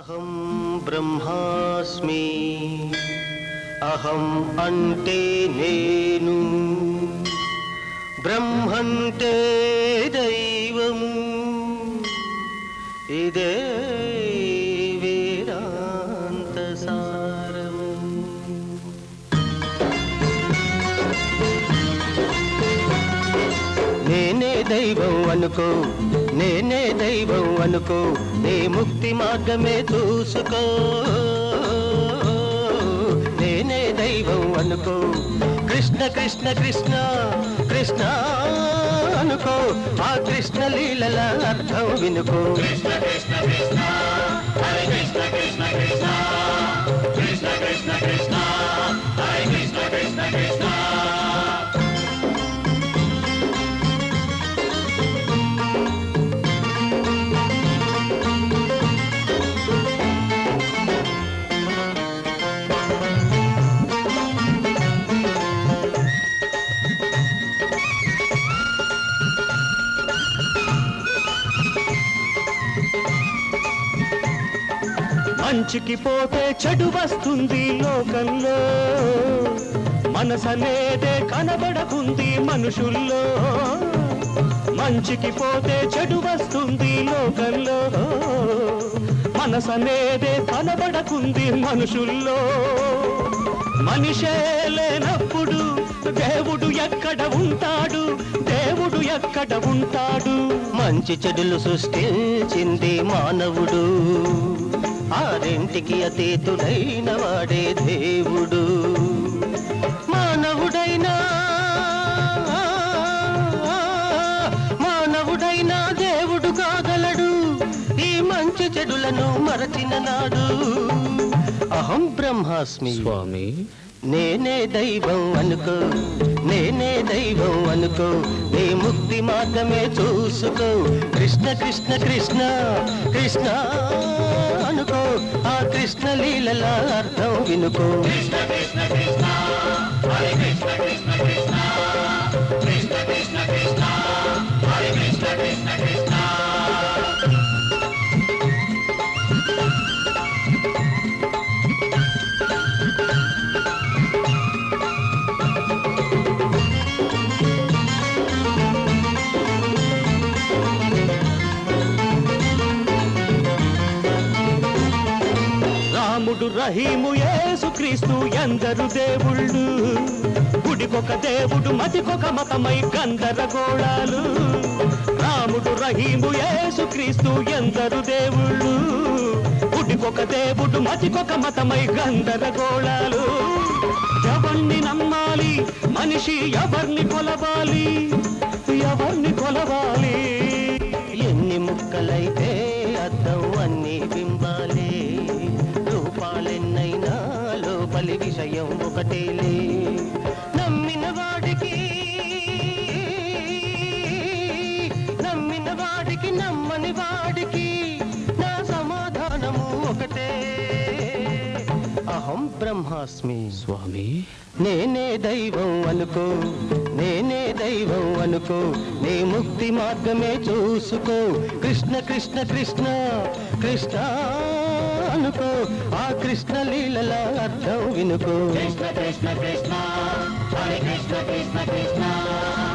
अहं ब्रह्मास्मि। अहम् अन्ते नेनु। ब्रह्मन्ते दैवम्। इदे దైవం అనుకో నేనే దైవం అనుకో నీ ముక్తి మార్గమే చూసుకో. నేనే దైవం అనుకో కృష్ణ కృష్ణ కృష్ణ కృష్ణ అనుకో. ఆ కృష్ణ లీలల అర్థం వినుకో. మంచికి పోతే చెడు వస్తుంది లోకంలో. మనసనేదే కనబడకుంది మనుషుల్లో. మంచికి పోతే చెడు వస్తుంది లోకంలో. మనసనేదే కనబడకుంది మనుషుల్లో. మనిషే లేనప్పుడు దేవుడు ఎక్కడ ఉంటాడు? దేవుడు ఎక్కడ ఉంటాడు? మంచి చెడులు సృష్టించింది మానవుడు. ఆరింటికి అతీతుడైన వాడే దేవుడు. మానవుడైనా మానవుడైనా దేవుడు కాగలడు. ఈ మంచి చెడులను మరచిన నాడు. అహం బ్రహ్మాస్మి స్వామి. నేనే దైవం అనుకో నేనే దైవం అనుకో నీ ముక్తి మార్గమే చూసుకో. కృష్ణ కృష్ణ కృష్ణ కృష్ణ అనుకో. ఆ కృష్ణ లీలల అర్థం వినుకో. రాముడు రహీము యేసుక్రీస్తు ఎందరు దేవుళ్ళు? గుడికొక దేవుడు మతికొక మతమై గందరగోళాలు. రాముడు రహీము యేసుక్రీస్తు ఎందరు దేవుళ్ళు? గుడికొక దేవుడు మతికొక మతమై గందరగోళాలు. ఎవరిని నమ్మాలి? మనిషి ఎవర్ని కొలవాలి? ఎవర్ని కొలవాలి? ఎన్ని ముక్కలైతే అద్దం అన్ని బింబాలే. బ్రహ్మాస్మి. స్వామి. నేనే దైవం అనుకో నేనే దైవం అనుకో నీ ముక్తి మార్గమే చూసుకో. కృష్ణ కృష్ణ కృష్ణ కృష్ణ అనుకో. ఆ కృష్ణ లీలల అర్థం వినుకో. కృష్ణ కృష్ణ కృష్ణ హరే కృష్ణ కృష్ణ కృష్ణ. కృష్ణ